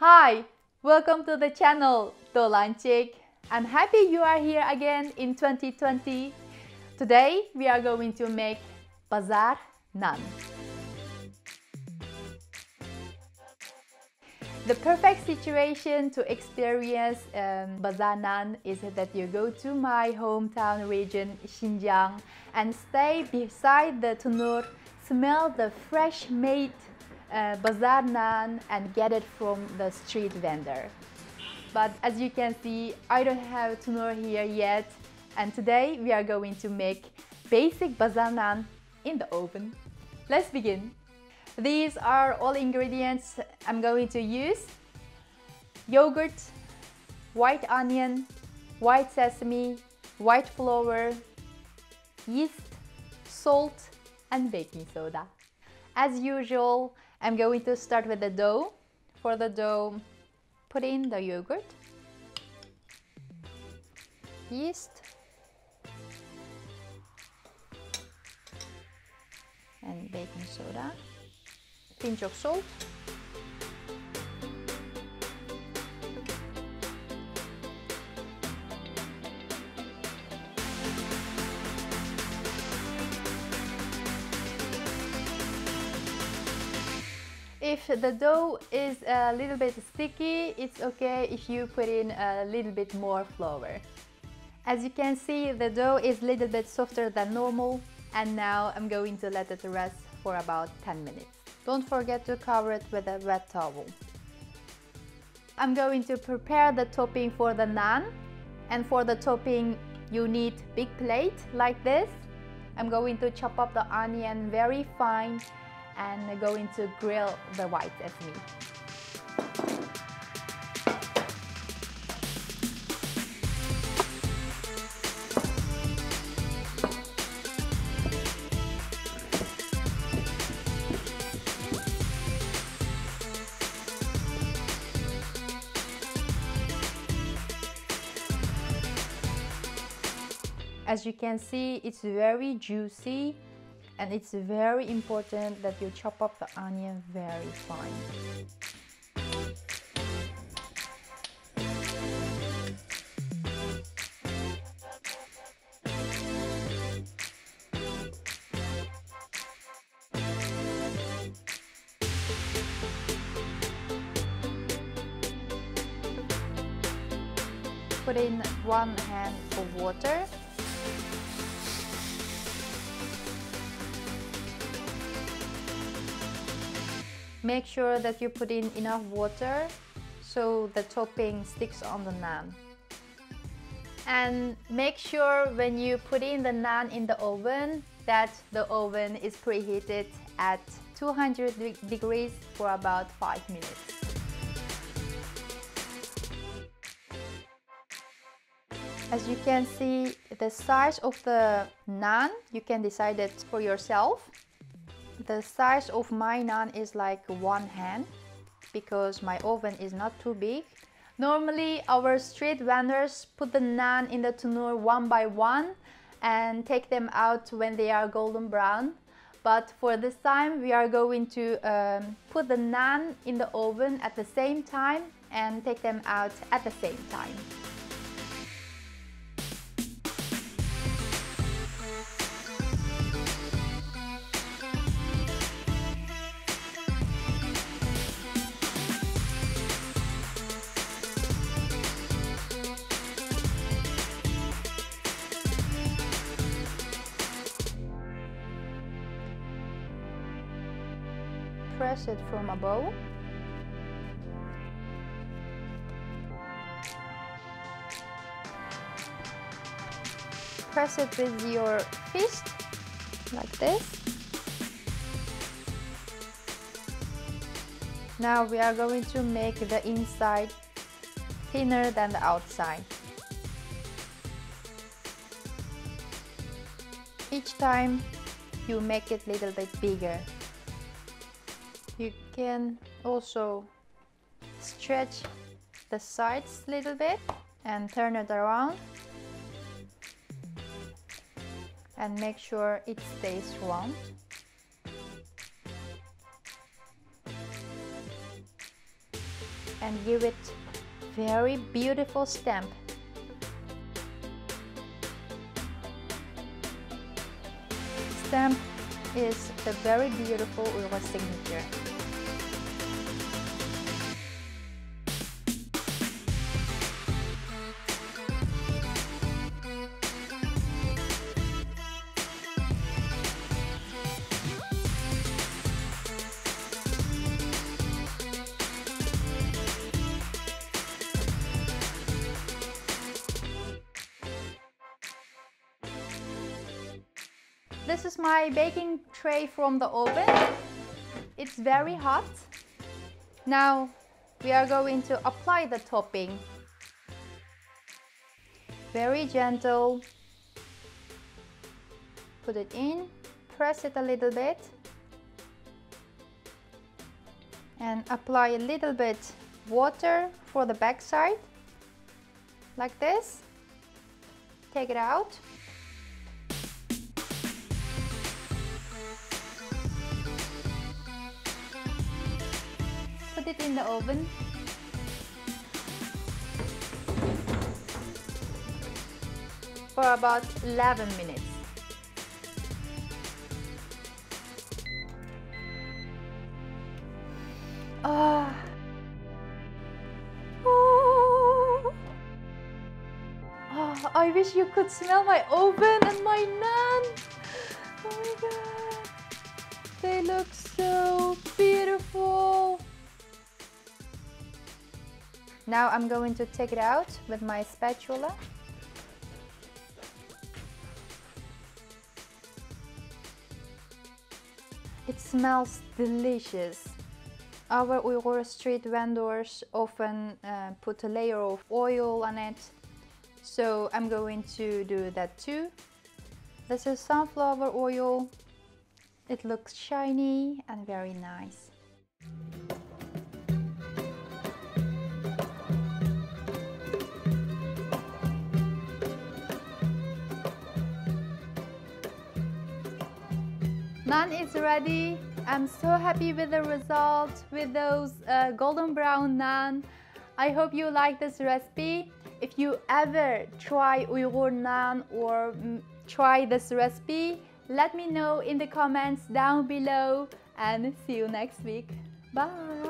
Hi, welcome to the channel Dolan Chick. I'm happy you are here again in 2020. Today we are going to make bazaar naan. The perfect situation to experience um, bazaar naan is that you go to my hometown region Xinjiang and stay beside the tanur, smell the fresh made uh, bazaar naan and get it from the street vendor. But as you can see, I don't have tanur here yet and today we are going to make basic bazaar naan in the oven. Let's begin. These are all ingredients I'm going to use. Yogurt, white onion, white sesame, white flour, yeast, salt and baking soda. As usual, I'm going to start with the dough. For the dough, put in the yogurt, yeast, and baking soda, pinch of salt, If the dough is a little bit sticky, it's okay if you put in a little bit more flour. As you can see, the dough is a little bit softer than normal and now I'm going to let it rest for about 10 minutes. Don't forget to cover it with a wet towel. I'm going to prepare the topping for the naan and for the topping you need big plate like this. I'm going to chop up the onion very fine and going to grill the white as meat. As you can see, it's very juicy and it's very important that you chop up the onion very fine. Put in one hand of water Make sure that you put in enough water so the topping sticks on the naan. And make sure when you put in the naan in the oven that the oven is preheated at 200 degrees for about 5 minutes. As you can see, the size of the naan, you can decide it for yourself. The size of my naan is like one hand because my oven is not too big. Normally our street vendors put the naan in the tanur one by one and take them out when they are golden brown. But for this time we are going to um, put the naan in the oven at the same time and take them out at the same time. Press it from above. Press it with your fist, like this. Now we are going to make the inside thinner than the outside. Each time you make it little bit bigger. You can also stretch the sides a little bit and turn it around and make sure it stays round. and give it very beautiful stamp. Stamp is a very beautiful Uyghur signature. This is my baking tray from the oven. It's very hot. Now we are going to apply the topping. Very gentle. Put it in, press it a little bit and apply a little bit water for the back side like this. Take it out. It in the oven. For about 11 minutes. Ah. Oh. oh. I wish you could smell my oven and my naan. Oh my god. They look so beautiful. Now I'm going to take it out with my spatula. It smells delicious. Our Uyghur street vendors often uh, put a layer of oil on it, so I'm going to do that too. This is sunflower oil. It looks shiny and very nice. Naan is ready. I'm so happy with the result with those uh, golden brown naan. I hope you like this recipe. If you ever try Uyghur naan or mm, try this recipe, let me know in the comments down below and see you next week. Bye!